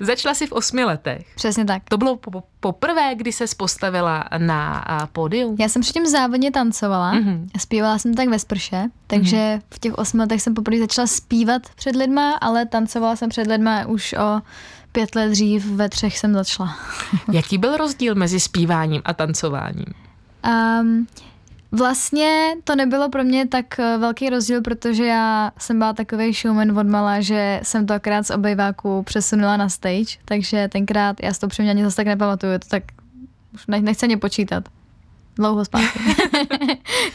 Začala si v osmi letech. Přesně tak. To bylo po, poprvé, kdy se postavila na pódium? Já jsem předtím závodně tancovala. Mm-hmm. Zpívala jsem tak ve sprše, takže mm-hmm. v těch osmi letech jsem poprvé začala zpívat před lidma, ale tancovala jsem před lidma už o pět let dřív, ve třech jsem začala. Jaký byl rozdíl mezi zpíváním a tancováním? Um, Vlastně to nebylo pro mě tak eh, velký rozdíl, protože já jsem byla takový showman od mala, že jsem to akrát z obejváku přesunula na stage, takže tenkrát, já si to při mě ani zase tak nepamatuju, to tak už nechci ani počítat dlouho zpátky.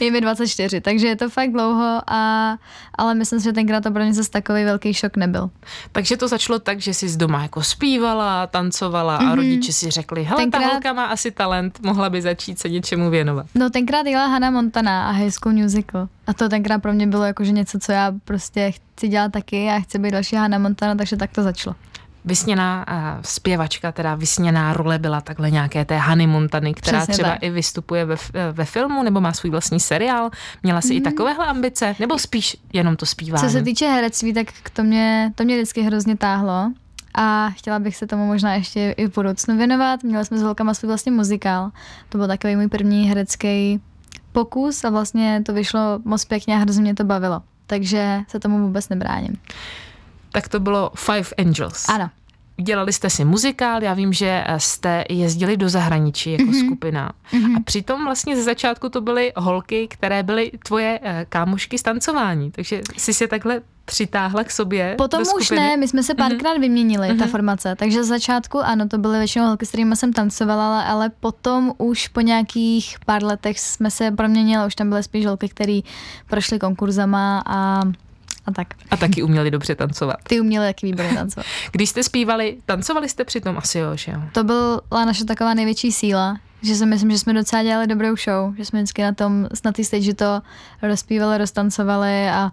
je mi 24, takže je to fakt dlouho, a, ale myslím si, že tenkrát to pro mě zase takový velký šok nebyl. Takže to začalo tak, že jsi z doma jako zpívala, tancovala mm-hmm. a mhm. rodiči si řekli, hele, tenkrát... ta holka má asi talent, mohla by začít se něčemu věnovat. No tenkrát jela Hannah Montana a High School Musical. A to tenkrát pro mě bylo jakože něco, co já prostě chci dělat taky a chci být další Hannah Montana, takže tak to začalo vysněná uh, zpěvačka, teda vysněná role byla takhle nějaké té Hany Montany, která Přesně třeba tak. i vystupuje ve, ve filmu nebo má svůj vlastní seriál. Měla si mm. i takovéhle ambice? Nebo spíš jenom to zpívání? Co se týče herectví, tak to mě, to mě vždycky hrozně táhlo. A chtěla bych se tomu možná ještě i v budoucnu věnovat. Měla jsme s holkama svůj vlastně muzikál. To byl takový můj první herecký pokus a vlastně to vyšlo moc pěkně a hrozně mě to bavilo. Takže se tomu vůbec nebráním tak to bylo Five Angels. Ano. Dělali jste si muzikál, já vím, že jste jezdili do zahraničí jako mm-hmm. skupina. Mm-hmm. A přitom vlastně ze začátku to byly holky, které byly tvoje eh, kámošky z tancování. Takže jsi se takhle přitáhla k sobě Potom do už ne, my jsme se párkrát mm-hmm. vyměnili, mm-hmm. ta mhm. formace. Takže z začátku ano, to byly většinou holky, s kterými jsem tancovala, ale, ale potom už po nějakých pár letech jsme se proměnili, už tam byly spíš holky, které prošly konkurzama a a tak. A taky uměli dobře tancovat. Ty uměli taky výborně tancovat. Když jste zpívali, tancovali jste přitom asi jo, že jo? To byla naše taková největší síla, že si myslím, že jsme docela dělali dobrou show, že jsme vždycky na tom, na té stage to rozpívali, roztancovali a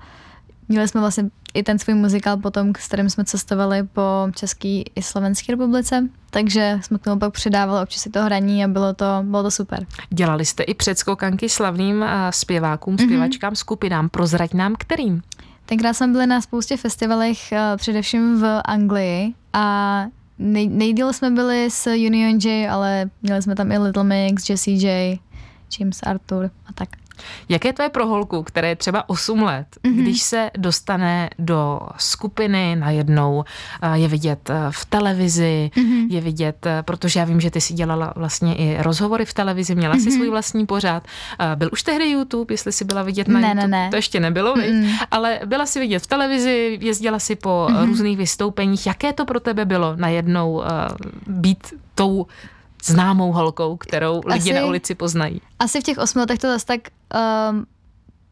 měli jsme vlastně i ten svůj muzikál potom, s kterým jsme cestovali po České i Slovenské republice, takže jsme k tomu pak přidávali občas si to hraní a bylo to, bylo to super. Dělali jste i předskokanky slavným zpěvákům, mhm. zpěvačkám, mm-hmm. skupinám. Prozrať nám, kterým? Tenkrát jsme byli na spoustě festivalech, eh, především v Anglii a nej, nejdíl jsme byli s Union J, ale měli jsme tam i Little Mix, Jessie J, James Arthur a tak. Jaké to je pro holku, které je třeba 8 let, mm-hmm. když se dostane do skupiny najednou, je vidět e, v televizi, mm-hmm. je vidět, e, protože já vím, že ty si dělala vlastně i rozhovory v televizi, měla mm-hmm. si svůj vlastní pořád. Byl už tehdy YouTube, jestli si byla vidět na ne, YouTube? Ne, ne. To ještě nebylo, mm-hmm. ale byla si vidět v televizi, jezdila si po mm-hmm. různých vystoupeních. Jaké to pro tebe bylo najednou být tou známou holkou, kterou asi, lidi na ulici poznají. Asi v těch osmi letech to zase tak um,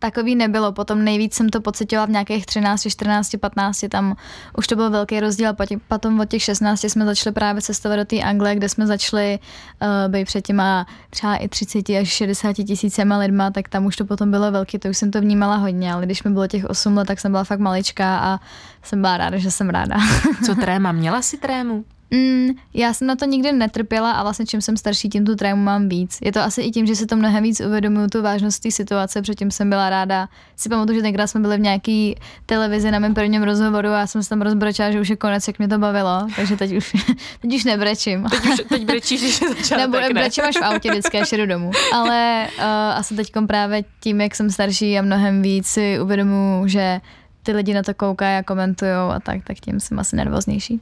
takový nebylo. Potom nejvíc jsem to pocitovala v nějakých 13, 14, 15, tam už to byl velký rozdíl. Potom od těch 16 jsme začali právě cestovat do té Anglie, kde jsme začali uh, být před těma třeba i 30 až 60 tisícema lidma, tak tam už to potom bylo velký, to už jsem to vnímala hodně, ale když mi bylo těch 8 let, tak jsem byla fakt maličká a jsem byla ráda, že jsem ráda. Co tréma? Měla si trému? Mm, já jsem na to nikdy netrpěla a vlastně čím jsem starší, tím tu trému mám víc. Je to asi i tím, že se to mnohem víc uvědomuju, tu vážnost té situace, předtím jsem byla ráda. Si pamatuju, že tenkrát jsme byli v nějaký televizi na mém prvním rozhovoru a já jsem se tam rozbrečela, že už je konec, jak mě to bavilo, takže teď už, teď už nebrečím. Teď, už, teď brečíš, že začala, Nebo ne. brečím až v autě vždycky, až jdu domů. Ale uh, asi teď právě tím, jak jsem starší a mnohem víc si uvědomuju, že ty lidi na to koukají a komentují a tak, tak tím jsem asi nervóznější.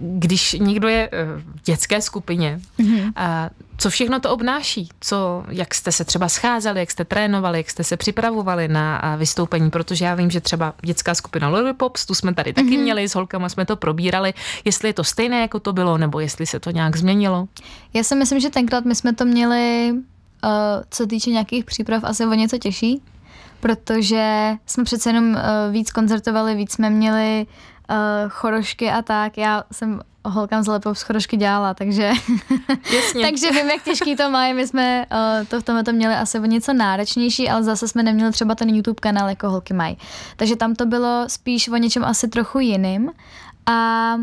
Když někdo je eh, v dětské skupině, mm-hmm. co všechno to obnáší? Co, jak jste se třeba scházeli, jak jste trénovali, jak jste se připravovali na vystoupení? Protože já vím, že třeba dětská skupina Lollipops, tu jsme tady taky mm-hmm. měli, s holkama jsme to probírali, jestli je to stejné, jako to bylo, nebo jestli se to nějak změnilo? Já si myslím, že tenkrát my jsme to měli, uh, co týče nějakých příprav, asi o něco těžší protože jsme přece jenom uh, víc koncertovali, víc jsme měli uh, chorošky a tak. Já jsem holkám z Lepov z chorošky dělala, takže, takže vím, jak těžký to má. My jsme uh, to v tomhle to měli asi o něco náročnější, ale zase jsme neměli třeba ten YouTube kanál, jako holky mají. Takže tam to bylo spíš o něčem asi trochu jiným. A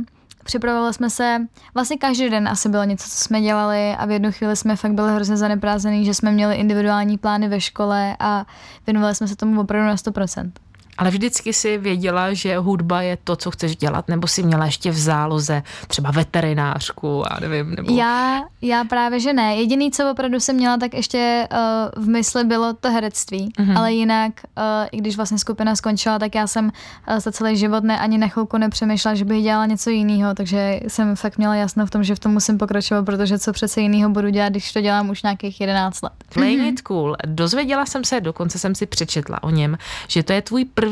Připravovali jsme se, vlastně každý den asi bylo něco, co jsme dělali a v jednu chvíli jsme fakt byli hrozně zaneprázdnění, že jsme měli individuální plány ve škole a věnovali jsme se tomu opravdu na 100%. Ale vždycky si věděla, že hudba je to, co chceš dělat, nebo si měla ještě v záloze třeba veterinářku, a nevím, nebo... Já, já právě, že ne. Jediný, co opravdu jsem měla, tak ještě uh, v mysli bylo to herectví, mm-hmm. ale jinak, uh, i když vlastně skupina skončila, tak já jsem uh, za celý život ne, ani na chvilku nepřemýšlela, že bych dělala něco jiného, takže jsem fakt měla jasno v tom, že v tom musím pokračovat, protože co přece jiného budu dělat, když to dělám už nějakých 11 let. Playing mm-hmm. it cool. Dozvěděla jsem se, dokonce jsem si přečetla o něm, že to je tvůj první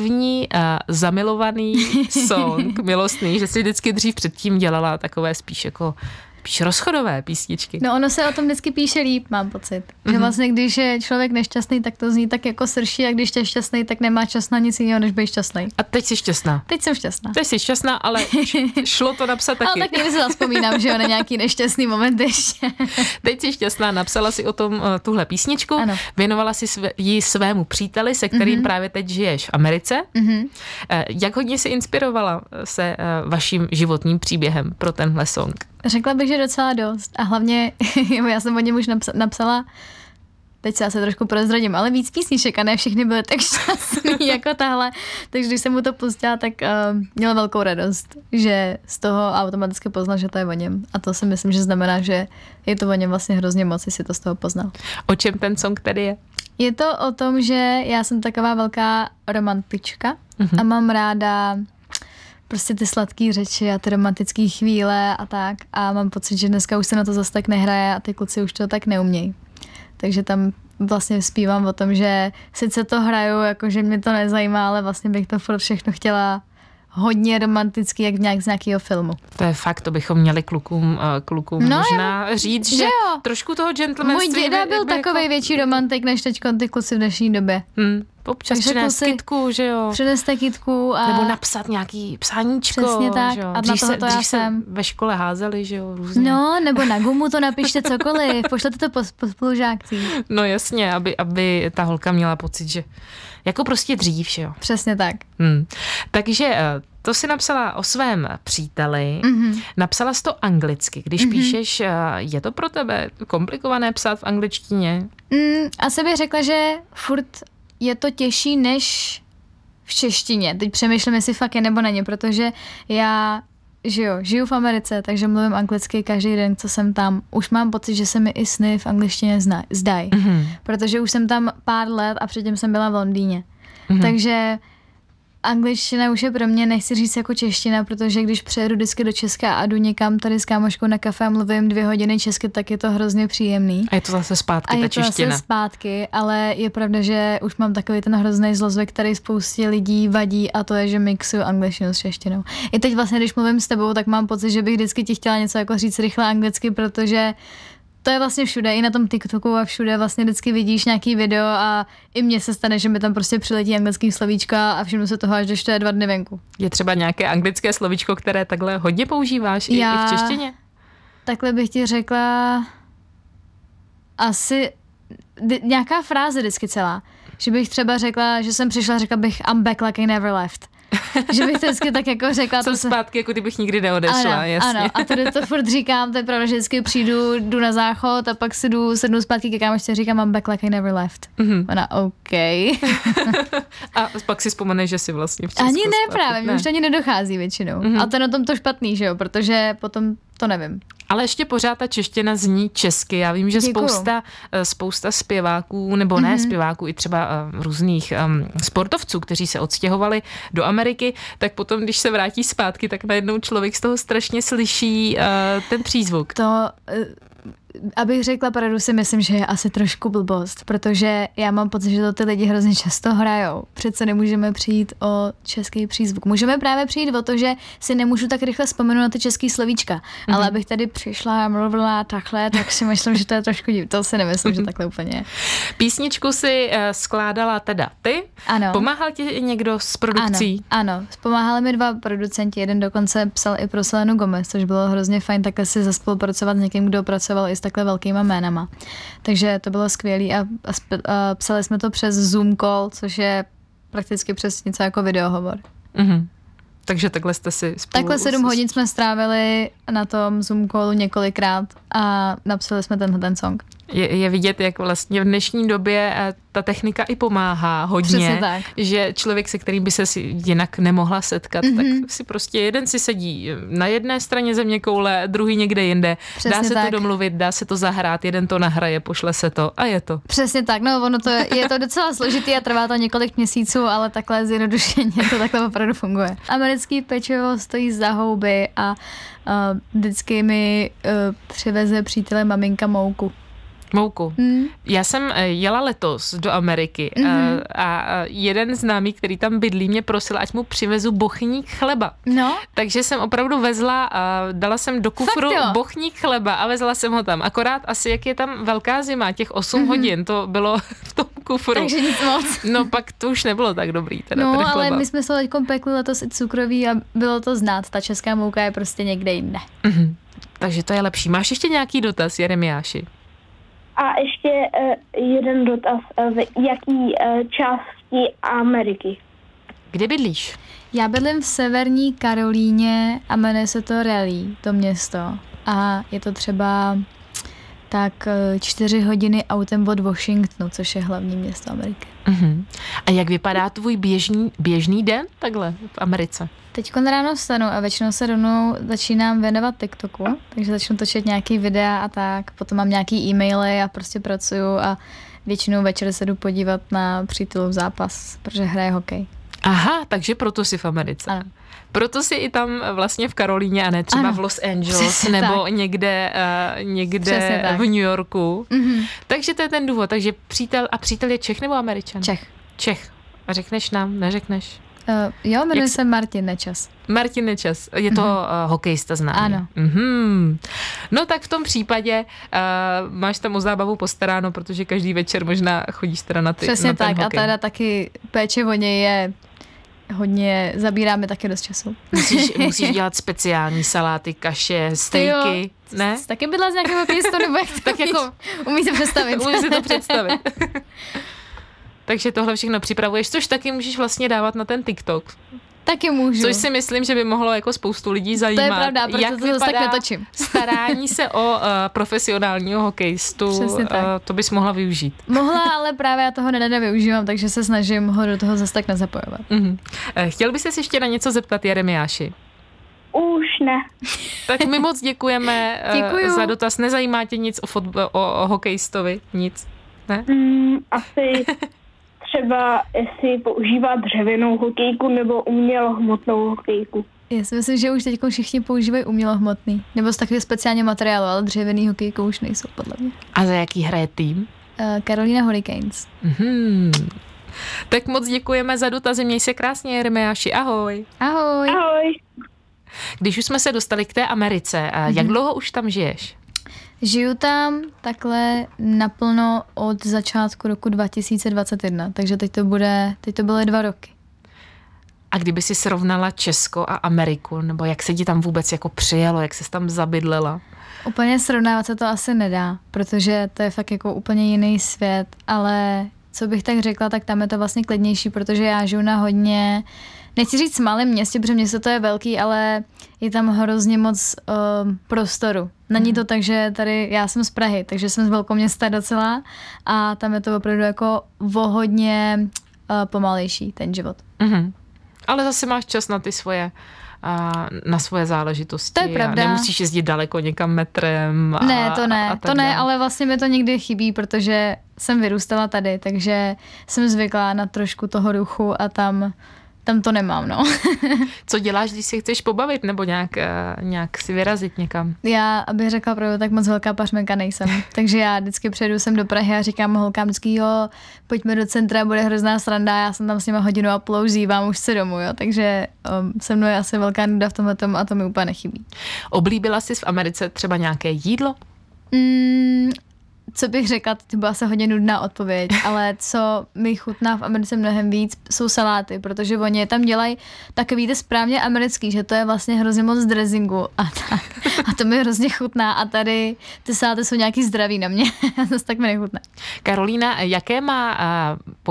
uh, zamilovaný song, milostný, že si vždycky dřív předtím dělala takové spíš jako spíš rozchodové písničky. No ono se o tom vždycky píše líp, mám pocit. Mm-hmm. Že mhm. vlastně když je člověk nešťastný, tak to zní tak jako srší a když je šťastný, tak nemá čas na nic jiného, než být šťastný. A teď jsi šťastná. Teď jsem šťastná. Teď jsi šťastná, ale šlo to napsat taky. ale tak někdy se zaspomínám, že jo, na nějaký nešťastný moment ještě. teď jsi šťastná, napsala si o tom uh, tuhle písničku, ano. věnovala si své, ji svému příteli, se kterým mm-hmm. právě teď žiješ v Americe. Mm-hmm. Uh, jak hodně si inspirovala se uh, vaším životním příběhem pro tenhle song? Řekla bych, že docela dost. A hlavně, já jsem o něm už napsala, teď se asi trošku prozradím, ale víc písniček a ne všechny byly tak šťastný jako tahle. Takže když jsem mu to pustila, tak uh, měla velkou radost, že z toho automaticky poznal, že to je o něm. A to si myslím, že znamená, že je to o něm vlastně hrozně moc, si to z toho poznal. O čem ten song tedy je? Je to o tom, že já jsem taková velká romantička uh-huh. a mám ráda prostě ty sladké řeči a ty romantické chvíle a tak. A mám pocit, že dneska už se na to zase tak nehraje a ty kluci už to tak neumějí. Takže tam vlastně zpívám o tom, že sice to hraju, jakože mě to nezajímá, ale vlastně bych to furt všechno chtěla hodně romantický, jak nějak z nějakého filmu. To je fakt, to bychom měli klukům, eh, klukům no, možná já, říct, že, že jo. trošku toho gentlemanství... Můj děda byl takový jako... větší romantik, než teď ty kluci v dnešní době. Hmm. Občas přinést kitku, že jo. Přineste kitku a... Nebo napsat nějaký psáníčko, Přesně tak. Že jo? A dřív na to, to já jsem. ve škole házeli, že jo, různě. No, nebo na gumu to napište cokoliv, pošlete to po, po spolužákcích. No jasně, aby, aby ta holka měla pocit, že jako prostě dřív, že jo. Přesně tak. Hmm. Takže eh, to si napsala o svém příteli, mm-hmm. napsala jsi to anglicky. Když mm-hmm. píšeš, eh, je to pro tebe komplikované psát v angličtině? Mm, asi bych řekla, že furt je to těžší než v češtině. Teď přemýšlím, jestli fakt je nebo není, protože já že jo, žiju v Americe, takže mluvím anglicky každý den, co jsem tam. Už mám pocit, že se mi i sny v angličtině zdají, mm-hmm. protože už jsem tam pár let a předtím jsem byla v Londýně. Mm-hmm. Takže angličtina už je pro mě, nechci říct jako čeština, protože když přejedu vždycky do Česka a jdu někam tady s kámoškou na kafe a mluvím dvě hodiny česky, tak je to hrozně příjemný. A je to zase zpátky, a ta je to čeština. zase zpátky, ale je pravda, že už mám takový ten hrozný zlozvek, který spoustě lidí vadí a to je, že mixuju angličtinu s češtinou. I teď vlastně, když mluvím s tebou, tak mám pocit, že bych vždycky ti chtěla něco jako říct rychle anglicky, protože to je vlastně všude, i na tom TikToku a všude vlastně vždycky vidíš nějaký video a i mně se stane, že mi tam prostě přiletí anglický slovíčka a všimnu se toho, až když to je dva dny venku. Je třeba nějaké anglické slovíčko, které takhle hodně používáš Já, i, v češtině? Takhle bych ti řekla asi nějaká fráze vždycky celá. Že bych třeba řekla, že jsem přišla, řekla bych I'm back like I never left. že bych to vždycky tak jako řekla. Jsem to zpátky, jako kdybych nikdy neodešla, ano, jasně. Ano, a tady to furt říkám, to je pravda, že vždycky přijdu, jdu na záchod a pak si jdu, sednu zpátky ke kámošce a říkám, I'm back like I never left. Mm-hmm. Ona, OK. a pak si vzpomeneš, že si vlastně v Česku Ani ne zpátky. právě, ne. už to ani nedochází většinou. Mm-hmm. A to je na tom to špatný, že jo, protože potom to nevím. Ale ještě pořád ta čeština zní česky. Já vím, že spousta, eh, spousta zpěváků, nebo mm-hmm. ne mhm. zpěváků, i třeba uh, různých um, sportovců, kteří se odstěhovali do Ameriky, tak potom, když se vrátí zpátky, tak najednou člověk z toho strašně slyší uh, ten přízvuk. To uh abych řekla pravdu, si myslím, že je asi trošku blbost, protože já mám pocit, že to ty lidi hrozně často hrajou. Přece nemůžeme přijít o český přízvuk. Můžeme právě přijít o to, že si nemůžu tak rychle vzpomenout na ty český slovíčka, mm-hmm. ale abych tady přišla a mluvila takhle, tak si myslím, že to je trošku div. To si nemyslím, že takhle úplně je. Písničku si uh, skládala teda ty. Ano. Pomáhal ti někdo s produkcí? Ano, ano. Pomáhali mi dva producenti. Jeden dokonce psal i pro Selenu Gomez, což bylo hrozně fajn takhle si zaspolupracovat s někým, kdo pracoval i s takhle velkýma jménama. Takže to bylo skvělé a, a, a psali jsme to přes Zoom call, což je prakticky přes něco jako videohovor. Mm-hmm. Takže takhle jste si spolu... Takhle sedm hodin jsme strávili na tom Zoom callu několikrát a napsali jsme tenhle ten song. Je, je vidět, jak vlastně v dnešní době eh, ta technika i pomáhá hodně, tak. že člověk, se kterým by se si jinak nemohla setkat, mm-hmm. tak Mhm. si prostě jeden si sedí na jedné straně země koule, druhý někde jinde. Přesně dá se tak. to domluvit, dá se to zahrát, jeden to nahraje, pošle se to a je to. Přesně tak, no ono to je, je to docela složitý a trvá to několik měsíců, ale takhle zjednodušeně to takhle opravdu funguje. Americký pečivo stojí za houby a uh, vždycky mi uh, přiveze přítel maminka mouku. Mouku. Hmm. Já jsem eh, jela letos do Ameriky Mhm. a, jeden známý, který tam bydlí, mě prosil, ať mu přivezu bochník chleba. No, Takže jsem opravdu vezla a dala jsem do kufru bochník chleba a vezla jsem ho tam. Akorát asi, jak je tam velká zima, těch 8 mm-hmm. hodin, to bylo v tom kufru. Takže nic moc. No pak to už nebylo tak dobrý, teda No, ale chleba. my jsme se teď pekli letos i cukroví a bylo to znát. Ta česká mouka je prostě někde jinde. Mhm. Takže to je lepší. Máš ještě nějaký dotaz, Jeremiáši? A ještě uh, jeden dotaz. Uh, v jaký uh, části Ameriky? Kde bydlíš? Já bydlím v severní Karolíně a jmenuje se to Raleigh, to město. A je to třeba tak eh, čtyři hodiny autem od Washingtonu, což je hlavní město Ameriky. Mhm. A jak vypadá tvůj běžný, běžný den takhle v Americe? Teď ráno vstanu a většinou se rovnou začínám věnovat TikToku, takže začnu točit nějaký videa a tak, potom mám nějaký e-maily a prostě pracuju a většinou večer se jdu podívat na přítelův zápas, protože hraje hokej. Aha, takže proto jsi v Americe. Ano. Proto jsi i tam vlastně v Karolíně a ne třeba Ano, v Los Angeles přesně nebo tak. někde, uh, někde v New Yorku. Mhm. Takže to je ten důvod. Takže přítel, a přítel je Čech nebo Američan? Čech. Čech. A řekneš nám, neřekneš? Uh, jo, jmenuje Jak se Martin Nečas. Martin Nečas, je to mm-hmm. uh, hokejista známý. Ano. Mm-hmm. No tak v tom případě uh, máš tam o zábavu postaráno, protože každý večer možná chodíš teda na ty Přesně na ten tak. A hokej. teda taky péče o něj je hodně, zabíráme taky dost času. Musíš, musíš dělat speciální saláty, kaše, stejky, ne? Jsi taky bydla z nějakého hokejistu, nebo jak to Tak jako- víš? Umíš si představit. Umím si to představit. Takže tohle všechno připravuješ, což taky můžeš vlastně dávat na ten TikTok. taky můžu. Což si myslím, že by mohlo jako spoustu lidí zajímat. to je pravda, proto jak to zase tak netočím. starání se o uh, profesionálního hokejistu. Přesně tak. Uh, to bys mohla využít. Mohla, ale právě já toho nerada využívám, takže se snažím ho do toho zase tak nezapojovat. Mhm. Eh, Chtěl bys se ještě na něco zeptat, Jeremiáši? Už ne. Tak my moc děkujeme eh, Děkuju. za dotaz. Nezajímá tě nic o, o, o hokejistovi? Nic? Ne? Mm, asi třeba jestli používá dřevěnou hokejku nebo umělohmotnou hokejku. Já si myslím, že už teď všichni používají umělohmotný. Nebo z takového speciálního materiálu, ale dřevěný hokejko už nejsou, podle mě. A za jaký hraje tým? Uh, Carolina Hurricanes. Mhm. Tak moc děkujeme za dotazy. Měj se krásně, Jeremiáši. Ahoj. Ahoj. Ahoj. Když už jsme se dostali k té Americe, mm-hmm. jak dlouho už tam žiješ? Žiju tam takhle naplno od začátku roku 2021, takže teď to bude, teď to byly dva roky. A kdyby si srovnala Česko a Ameriku, nebo jak se ti tam vůbec jako přijelo, jak se tam zabydlela? Úplně srovnávat se to asi nedá, protože to je fakt jako úplně jiný svět, ale co bych tak řekla, tak tam je to vlastně klidnější, protože já žiju na hodně, nechci říct malém městě, protože město to je velký, ale je tam hrozně moc uh, prostoru. Není to tak, že tady, já jsem z Prahy, takže jsem z velkoměsta docela a tam je to opravdu jako o hodně uh, pomalejší ten život. Mhm. Ale zase máš čas na ty svoje a na svoje záležitosti. To je pravda. A nemusíš jezdit daleko někam metrem. A, Ne, to ne, a, a to ne, ale vlastně mi to někdy chybí, protože jsem vyrůstala tady, takže jsem zvyklá na trošku toho ruchu a tam, tam to nemám, no. Co děláš, když si chceš pobavit nebo nějak, eh, nějak si vyrazit někam? Já, abych řekla pravdu, tak moc velká pařmenka nejsem. Takže já vždycky přijedu sem do Prahy a říkám holkám vždycky, jo, pojďme do centra, bude hrozná sranda, já jsem tam s nimi hodinu a půl, užívám, už se domů, jo. Takže um, se mnou je asi velká nuda v tomhle tomu a to mi úplně nechybí. Oblíbila jsi v Americe třeba nějaké jídlo? Mm, co bych řekla, to byla se hodně nudná odpověď, ale co mi chutná v Americe mnohem víc, jsou saláty, protože oni je tam dělají takový ty správně americký, že to je vlastně hrozně moc dressingu a tak. A to mi hrozně chutná a tady ty sáty jsou nějaký zdraví na mě. Zase tak mi nechutná. Karolína, jaké má,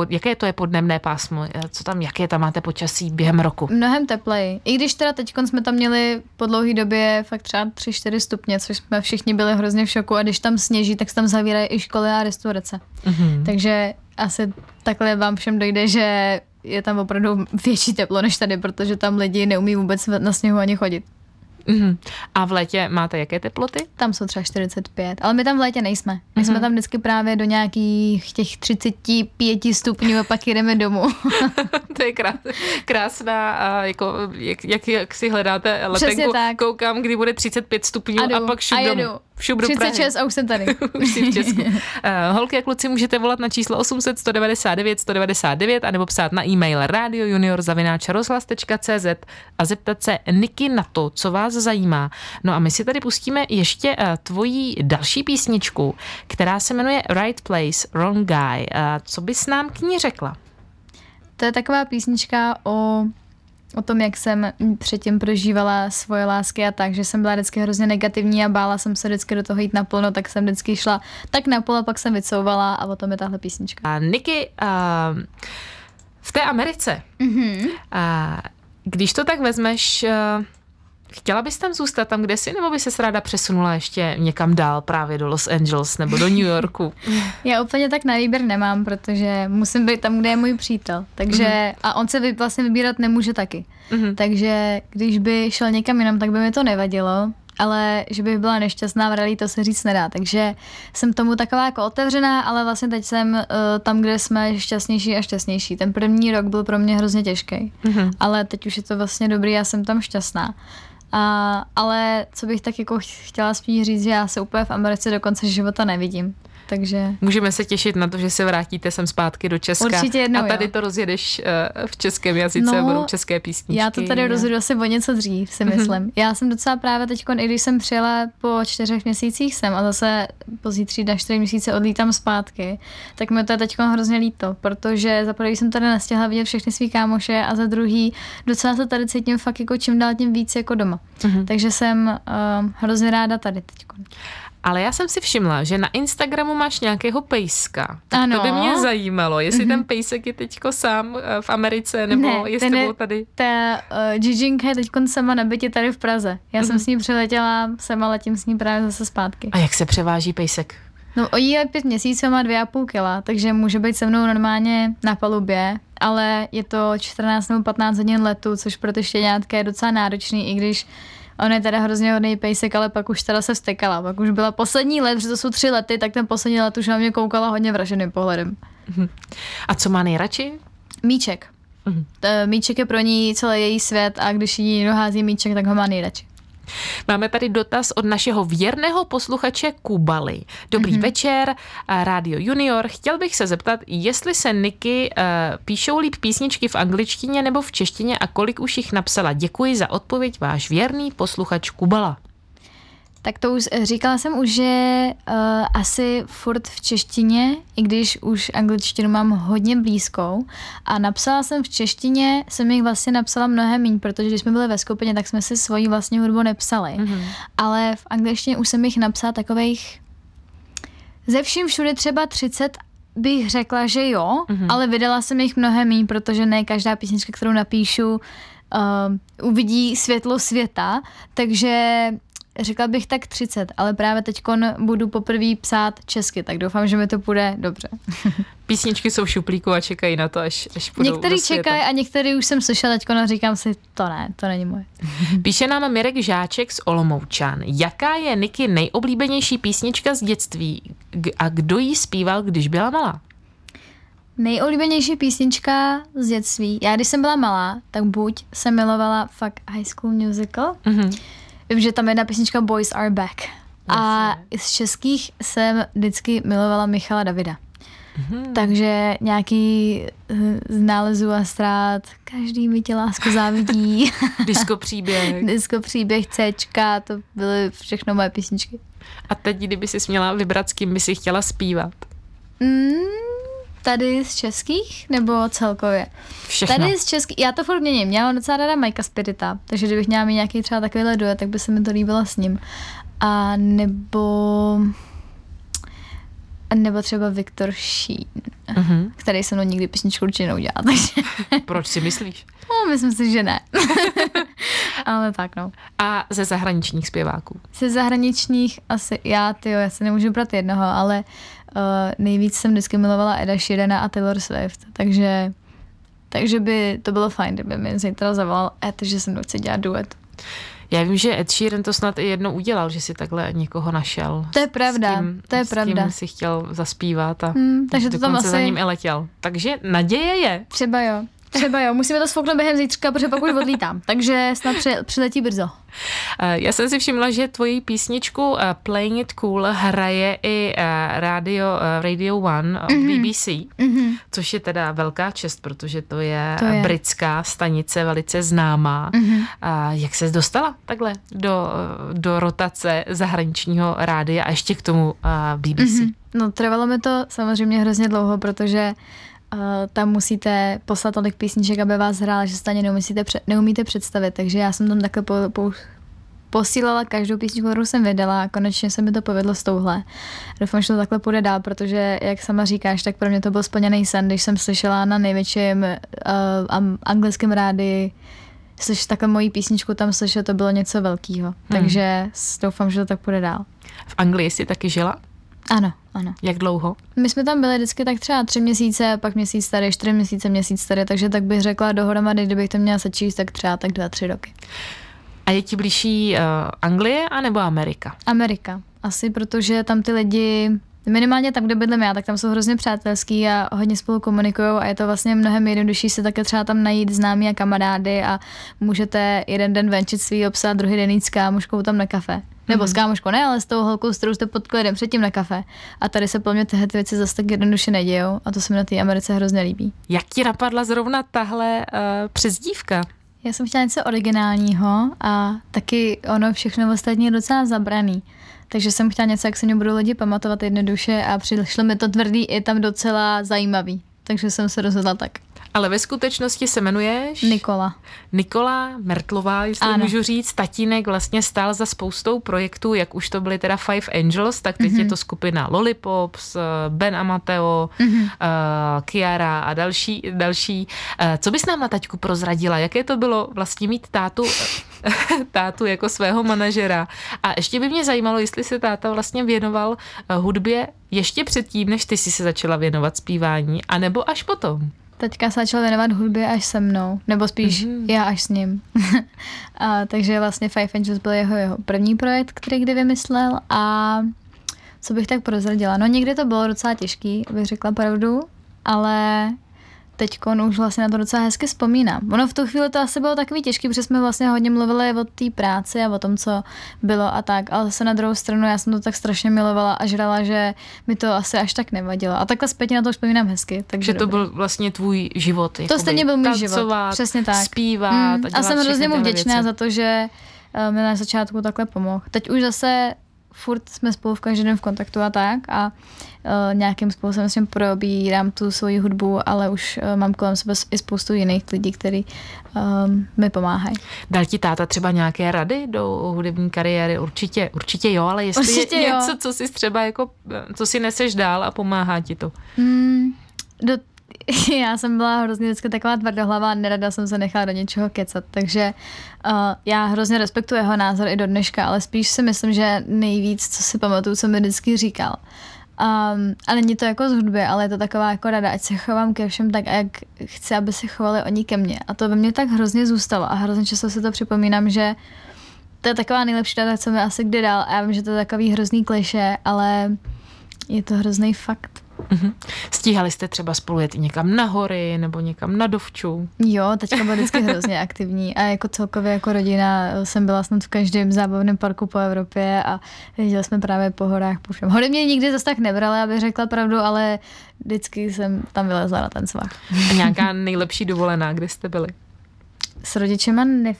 jaké to je podnemné pásmo? Co tam, jaké tam máte počasí během roku? Mnohem tepleji. I když teda teď jsme tam měli po dlouhé době fakt třeba 3-4 stupně, což jsme všichni byli hrozně v šoku a když tam sněží, tak se tam zavírají i školy a restaurace. Mm-hmm. Takže asi takhle vám všem dojde, že je tam opravdu větší teplo než tady, protože tam lidi neumí vůbec na sněhu ani chodit. Mm-hmm. A v létě máte jaké teploty? Tam jsou třeba 45, ale my tam v létě nejsme. My mm-hmm. jsme tam vždycky právě do nějakých těch 35 stupňů a pak jdeme domů. to je krás, krásná, a jako, jak, jak, jak si hledáte letenku, koukám, kdy bude 35 stupňů a, jdu, a pak šup a domů. Šup 36 a už jsem tady. už jsi v Česku. Uh, holky a kluci můžete volat na číslo 800 199 199 anebo psát na e-mail radiojunior.cz a zeptat se Niky na to, co vás zajímá. No a my si tady pustíme ještě uh, tvoji další písničku, která se jmenuje Right Place, Wrong Guy. Uh, co bys nám k ní řekla? To je taková písnička o o tom, jak jsem předtím prožívala svoje lásky a tak, že jsem byla vždycky hrozně negativní a bála jsem se vždycky do toho jít naplno, tak jsem vždycky šla tak napůl a pak jsem vycouvala a o tom je tahle písnička. A Niky, uh, v té Americe, mm-hmm. uh, když to tak vezmeš, uh, Chtěla bys tam zůstat tam, kde jsi, nebo by se ráda přesunula ještě někam dál, právě do Los Angeles nebo do New Yorku? Já úplně tak na výběr nemám, protože musím být tam, kde je můj přítel. Takže, mm-hmm. a on se vlastně vybírat nemůže taky. Mm-hmm. Takže když by šel někam jinam, tak by mi to nevadilo, ale že bych byla nešťastná v rally, to se říct nedá. Takže jsem tomu taková jako otevřená, ale vlastně teď jsem uh, tam, kde jsme šťastnější a šťastnější. Ten první rok byl pro mě hrozně těžký, mm-hmm. ale teď už je to vlastně dobrý, já jsem tam šťastná. A, ale co bych tak jako chtěla spíš říct, že já se úplně v Americe do konce života nevidím. Takže... Můžeme se těšit na to, že se vrátíte sem zpátky do Česka. Určitě jednou, A tady jo. to rozjedeš uh, v českém jazyce, no, budou české písničky. Já to tady rozjedu asi o něco dřív, si mhm. myslím. já jsem docela právě teď, i když jsem přijela po čtyřech měsících sem a zase po zítří na čtyři měsíce odlítám zpátky, tak mi to je teď hrozně líto, protože za prvý jsem tady nestihla vidět všechny svý kámoše a za druhý docela se tady cítím fakt jako čím dál tím víc jako doma. Uh-huh. Takže jsem uh, hrozně ráda tady teď. Ale já jsem si všimla, že na Instagramu máš nějakého pejska. Tak ano. to by mě zajímalo, jestli mm-hmm. ten pejsek je teďko sám eh, v Americe, nebo ne, jestli byl tady. Ta uh, Giginka je teď sama na bytě tady v Praze. Já mm-hmm. jsem mhm. s ní přiletěla sem a letím s ní právě zase zpátky. A jak se převáží pejsek? No, o jí je pět měsíců, má dvě a půl kila, takže může být se mnou normálně na palubě, ale je to 14 nebo 15 hodin letu, což pro ty štěňátka je docela náročný, i když On je teda hrozně hodný pejsek, ale pak už teda se vstekala. Pak už byla poslední let, protože to jsou tři lety, tak ten poslední let už na mě koukala hodně vraženým pohledem. Mhm. A co má nejradši? Míček. Uh-huh. Míček je pro ní celý její svět a když jí dohází míček, tak ho má nejradši. Máme tady dotaz od našeho věrného posluchače Kubaly. Dobrý mm-hmm. večer, Radio Junior. Chtěl bych se zeptat, jestli se Niky uh, píšou líp písničky v angličtině nebo v češtině a kolik už jich napsala. Děkuji za odpověď, váš věrný posluchač Kubala. Tak to už říkala jsem už, že uh, asi furt v češtině, i když už angličtinu mám hodně blízkou. A napsala jsem v češtině, jsem jich vlastně napsala mnohem méně, protože když jsme byli ve skupině, tak jsme si svoji vlastní hudbu nepsali. Mm-hmm. Ale v angličtině už jsem jich napsala takových ze vším všude třeba 30 bych řekla, že jo, mm-hmm. ale vydala jsem jich mnohem méně, protože ne každá písnička, kterou napíšu, uh, uvidí světlo světa, takže Řekla bych tak 30, ale právě teď budu poprvé psát česky, tak doufám, že mi to půjde dobře. Písničky jsou v šuplíku a čekají na to, až, až budou Některý čekají a některý už jsem slyšela teď a říkám si, to ne, to není moje. Píše nám Mirek Žáček z Olomoučan. Jaká je Niky nejoblíbenější písnička z dětství a kdo jí zpíval, když byla malá? Nejoblíbenější písnička z dětství. Já když jsem byla malá, tak buď jsem milovala fakt High School Musical, mm-hmm Vím, že tam je jedna písnička Boys Are Back. A z českých jsem vždycky milovala Michala Davida. Mm-hmm. Takže nějaký uh, z nálezů a ztrát, každý mi tě lásko závidí. Disko příběh. Disko příběh, Cčka, to byly všechno moje písničky. A teď, kdyby si měla vybrat, s kým by si chtěla zpívat? Mm, Tady z českých nebo celkově? Všechno. Tady z českých, já to furt měním, já mám docela ráda Majka Spirita, takže kdybych měla mít nějaký třeba takovýhle duet, tak by se mi to líbilo s ním. A nebo a nebo třeba Viktor Šín, Mhm. který se mnou nikdy písničku určitě neudělá, takže Proč si myslíš? no, myslím si, že ne. Ale tak no. A ze zahraničních zpěváků. Ze zahraničních asi, já ty já se nemůžu brát jednoho, ale uh, nejvíc jsem vždycky milovala Eda Sheerana a Taylor Swift, takže takže by to bylo fajn, kdyby mi zítra zavolal Ed, že se mnou chce dělat duet. Já vím, že Ed Sheeran to snad i jednou udělal, že si takhle někoho našel. To je pravda, s kým, to je s pravda. kým si chtěl zaspívat a Hmm, takže to tam dokonce za asi- ním i letěl. Takže naděje je. Třeba jo. Třeba jo, musíme to sfouknout během zítřka, protože pak už odlítám. Takže snad při, přiletí brzo. Eh, Já jsem si všimla, že tvoji písničku eh, Playing It Cool hraje i eh, radio, Radio One od Mhm. BBC, což je teda velká čest, protože to je, To je. britská stanice velice známá. Mhm. A jak ses dostala takhle do, do rotace zahraničního rádia a ještě k tomu BBC? Mhm. No trvalo mi to samozřejmě hrozně dlouho, protože uh, tam musíte poslat tolik písniček, aby vás hrála, že se ani neumíte, pře- neumíte představit. Takže já jsem tam takhle po, po, posílala každou písničku, kterou jsem vydala a konečně se mi to povedlo s touhle. Doufám, že to takhle půjde dál, protože, jak sama říkáš, tak pro mě to byl splněný sen, když jsem slyšela na největším uh, anglickém rádii slyš takhle moji písničku tam slyšet, to bylo něco velkého. Takže s- doufám, že to tak půjde dál. V Anglii jsi taky žila? Ano, ano. Jak dlouho? My jsme tam byli vždycky tak třeba tři měsíce, pak měsíc tady, čtyři měsíce, měsíc tady, takže tak bych řekla dohromady, kdybych to měla sečíst, tak třeba tak dva, tři roky. A je ti blížší uh, Anglie anebo Amerika? Amerika. Asi protože tam ty lidi, minimálně tam, kde bydlím já, tak tam jsou hrozně přátelský a hodně spolu komunikují a je to vlastně mnohem jednodušší se také třeba tam najít známí a kamarády a můžete jeden den venčit svý obsah, druhý den jít s kámoškou tam na kafe. Nebo s kámoškou ne, ale s tou holkou, s kterou jste potkali den předtím na kafe. A tady se pro mě tyhle ty věci zase tak jednoduše nedějou a to se mi na té Americe hrozně líbí. Jak ti napadla zrovna tahle uh, přezdívka? Já jsem chtěla něco originálního a taky ono všechno ostatní je docela zabraný. Takže jsem chtěla něco, jak se mě budou lidi pamatovat jednoduše a přišlo mi to tvrdý i tam docela zajímavý. Takže jsem se rozhodla tak. Ale ve skutečnosti se jmenuješ Nikola. Nikola Mertlová, jestli Ano. můžu říct. Tatínek vlastně stál za spoustou projektů, jak už to byly teda Five Angels, tak teď Mhm. je to skupina Lollipops, eh, Ben a Mateo, Mhm. uh, Kiara a další. další. Eh, Co bys nám na taťku prozradila? Jaké to bylo vlastně mít tátu, tátu jako svého manažera? A ještě by mě zajímalo, jestli se táta vlastně věnoval hudbě ještě předtím, než ty jsi se začala věnovat zpívání, anebo až potom? Teďka se začal věnovat hudbě až se mnou, nebo spíš Mhm. mm-hmm. já až s ním. a, takže vlastně Five Angels byl jeho, jeho první projekt, který kdy vymyslel a co bych tak prozradila? No někdy to bylo docela těžký, abych řekla pravdu, ale teď už vlastně na to docela hezky vzpomínám. Ono v tu chvíli to asi bylo takový těžký, protože jsme vlastně hodně mluvili o té práci a o tom, co bylo a tak, ale zase na druhou stranu já jsem to tak strašně milovala a žrala, že mi to asi až tak nevadilo. A takhle zpětně na to vzpomínám hezky. Takže že to byl vlastně tvůj život. jakoby stejně byl můj život, přesně tak. Zpívat Mm, a, jsem hrozně mu vděčná věci. za to, že eh, mi na začátku takhle pomohl. Teď už zase furt jsme spolu v každý den v kontaktu a tak a uh, nějakým způsobem ním probírám tu svoji hudbu, ale už uh, mám kolem sebe i spoustu jiných lidí, kteří um, mi pomáhají. Dal ti táta třeba nějaké rady do hudební kariéry? Určitě, určitě jo, ale jestli Určitě je jo. něco, co si třeba jako, co si neseš dál a pomáhá ti to. Hmm, do, já jsem byla hrozně vždycky taková tvrdohlava a nerada jsem se nechala do něčeho kecat, takže uh, já hrozně respektuji jeho názor i do dneška, ale spíš si myslím, že nejvíc, co si pamatuju, co mi vždycky říkal. Um, ale není to jako z hudby, ale je to taková jako rada, ať se chovám ke všem tak, a jak chci, aby se chovali oni ke mně. A to ve mně tak hrozně zůstalo a hrozně často si to připomínám, že to je taková nejlepší rada, co mi asi kdy dal. A já vím, že to je takový hrozný kliše, ale je to hrozný fakt. Mhm. Stíhali jste třeba spolu jet i někam na hory nebo někam na dovču? Jo, teďka byl vždycky hrozně aktivní a jako celkově jako rodina jsem byla snad v každém zábavném parku po Evropě a jezdili jsme právě po horách, po všem. Hory mě nikdy zase tak nebrala, abych řekla pravdu, ale vždycky jsem tam vylezla na ten svah. A nějaká nejlepší dovolená, kde jste byli? S rodičema ne...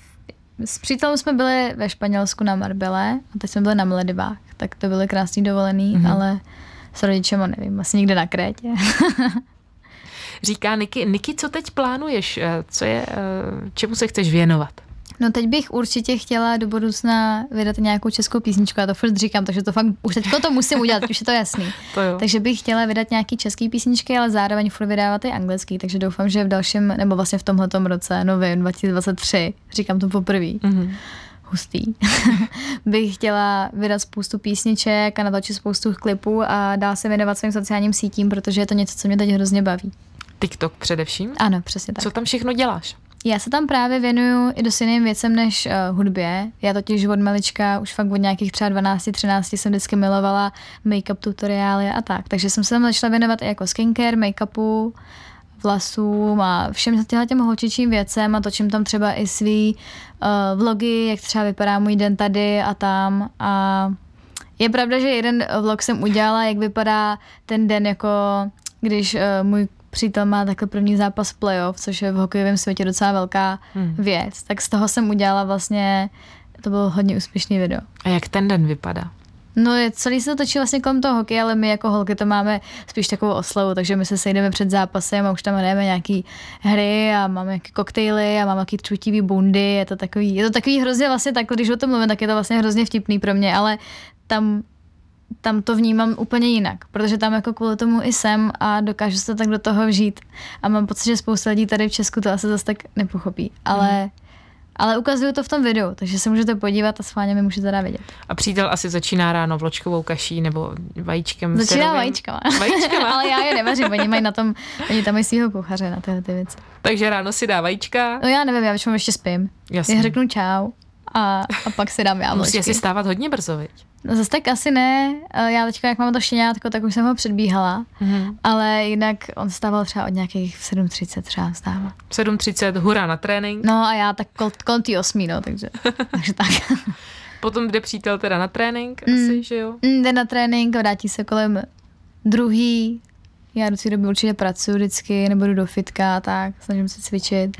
S přítelem jsme byli ve Španělsku na Marbele a teď jsme byli na Mledivách, tak to byly krásný dovolený, Mhm. mm-hmm. ale s rodičema nevím, asi někde na Krétě. říká Niky. Niky, co teď plánuješ? Eh, co je, eh, čemu se chceš věnovat? No teď bych určitě chtěla do budoucna vydat nějakou českou písničku, já to furt říkám, takže to fakt už teď to musím udělat, už je to jasný. To jo. Takže bych chtěla vydat nějaký český písničky, ale zároveň furt vydávat i anglický, takže doufám, že v dalším, nebo vlastně v tomhletom roce, novém 2023, říkám to poprvé, mm-hmm. Hustý, bych chtěla vydat spoustu písniček a natočit spoustu klipů a dál se věnovat svým sociálním sítím, protože je to něco, co mě teď hrozně baví. TikTok především? Ano, přesně tak. Co tam všechno děláš? Já se tam právě věnuju i dost jiným věcem než uh, hudbě. Já totiž od malička, už fakt od nějakých třeba 12-13 jsem vždycky milovala make-up tutoriály a tak. Takže jsem se tam začala věnovat i jako skincare, make-upu, vlasům a všem těm holčičím věcem a točím tam třeba i svý uh, vlogy, jak třeba vypadá můj den tady a tam a je pravda, že jeden vlog jsem udělala, jak vypadá ten den jako když uh, můj přítel má takhle první zápas playoff, což je v hokejovém světě docela velká hmm. věc, tak z toho jsem udělala vlastně, to bylo hodně úspěšný video. A jak ten den vypadá? No je, celý se to točí vlastně kolem toho hokeje, ale my jako holky to máme spíš takovou oslavu, takže my se sejdeme před zápasem a už tam hrajeme nějaký hry a máme nějaké koktejly a máme nějaký čutivý bundy, je to takový, je to takový hrozně vlastně takhle, když o tom mluvím, tak je to vlastně hrozně vtipný pro mě, ale tam tam to vnímám úplně jinak, protože tam jako kvůli tomu i jsem a dokážu se tak do toho vžít. A mám pocit, že spousta lidí tady v Česku to asi zase tak nepochopí. Ale, mm. Ale ukazuju to v tom videu, takže se můžete podívat a schválně mi můžete teda vidět. A přítel asi začíná ráno vločkovou kaší nebo vajíčkem. Začíná vajíčkama. vajíčkama. ale já je nevařím, oni mají na tom, oni tam mají svého kuchaře na tyhle ty věci. Takže ráno si dá vajíčka. No já nevím, já většinou ještě spím. Jasně. Já řeknu čau a, a pak si dám jablečky. Musí si stávat hodně brzo, viď? No zase tak asi ne. Eh, já teďka, jak mám to štěňátko, tak už jsem ho předbíhala. Mm-hmm. Ale jinak on stával třeba od nějakých 7.30 třeba stával. 7.30, hurá na trénink. No a já tak kol, kolem tý osmí, no, takže, takže tak. Potom jde přítel teda na trénink, mm. asi, že jo? Mm, jde na trénink, vrátí se kolem druhý. Já do té doby určitě pracuji vždycky, nebo jdu do fitka a tak, snažím se cvičit.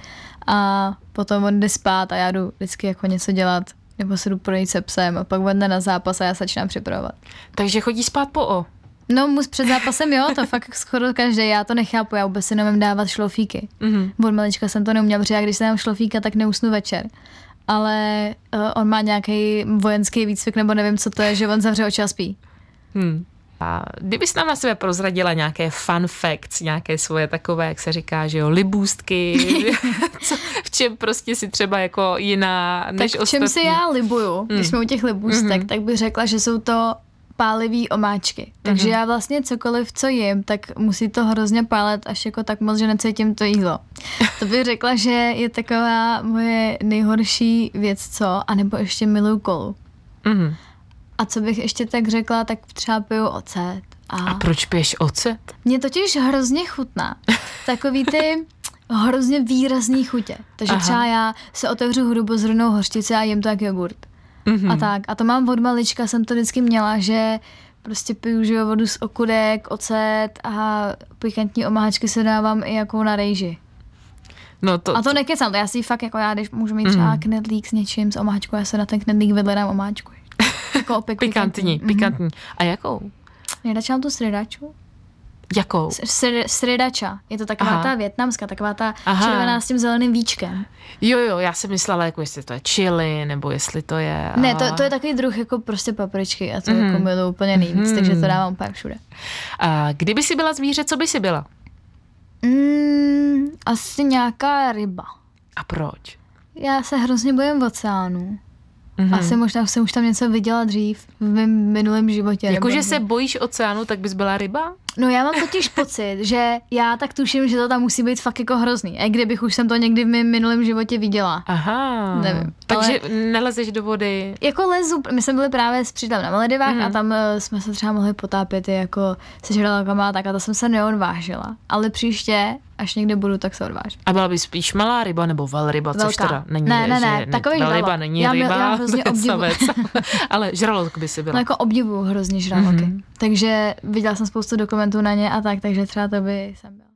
A potom on jde spát a já jdu vždycky jako něco dělat nebo se jdu projít se psem a pak vedne na zápas a já se začínám připravovat. Takže chodí spát po O? No, mus před zápasem jo, to fakt skoro každý, já to nechápu, já vůbec si nemám dávat šlofíky. Mm-hmm. Od malička jsem to neuměla, protože já když jsem šlofíka, tak neusnu večer. Ale uh, on má nějaký vojenský výcvik, nebo nevím, co to je, že on zavře oči a spí. Hmm. A kdybys nám na sebe prozradila nějaké fun facts, nějaké svoje takové, jak se říká, že jo, libůstky, co, v čem prostě si třeba jako jiná než tak v čem si já libuju, když hmm. jsme u těch libůstek, mm-hmm. tak bych řekla, že jsou to pálivý omáčky. Takže mm-hmm. já vlastně cokoliv, co jim, tak musí to hrozně pálet až jako tak moc, že necítím to jídlo. To bych řekla, že je taková moje nejhorší věc, co, anebo ještě miluju kolu. Mm-hmm. A co bych ještě tak řekla, tak třeba piju ocet. A, a proč piješ ocet? Mě totiž hrozně chutná. Takový ty hrozně výrazný chutě. Takže Aha. třeba já se otevřu hrubozrnou hořčici a jim to jak jogurt. Mm-hmm. A tak. A to mám od malička, jsem to vždycky měla, že prostě piju že vodu z okudek, ocet a pikantní omáčky se dávám i jako na rejži. No to, a to nekecám, to já si fakt jako já, když můžu mít třeba mm. knedlík s něčím, s omáčkou, já se na ten knedlík vedle dám omáčku. Jako opět pikantní. Pikantní. Mm-hmm. A jakou? Nejradši mám tu sredaču. Jakou? Sredača. Je to taková Aha. ta větnamská, taková ta Aha. červená s tím zeleným víčkem. Jo, jo, já jsem myslela, jako jestli to je chili, nebo jestli to je... Ne, to, to je takový druh jako prostě papričky a to mm. jako miluji úplně nejvíc, mm. takže to dávám úplně všude. A kdyby si byla zvíře, co by si byla? Mm, asi nějaká ryba. A proč? Já se hrozně bojím oceánu. Mm-hmm. Asi možná jsem už tam něco viděla dřív v mém minulém životě. Jakože se bojíš oceánu, tak bys byla ryba? No já mám totiž pocit, že já tak tuším, že to tam musí být fakt jako hrozný. A kdybych už jsem to někdy v mém minulém životě viděla. Aha. Nevím. Takže ale... nelezeš do vody? Jako lezu, my jsme byli právě s přítelem na Maledivách mm. a tam uh, jsme se třeba mohli potápět jako se žralokama a tak a to jsem se neodvážila. Ale příště až někde budu, tak se odvážím. A byla by spíš malá ryba nebo velryba, Velká. což teda není. Ne, ne, ne, takový velryba není já, ryba, já hrozně ale žralok by si byla. No jako obdivu hrozně žraloky. Mm-hmm. Takže viděla jsem spoustu dokumentů na ně a tak, takže třeba to by jsem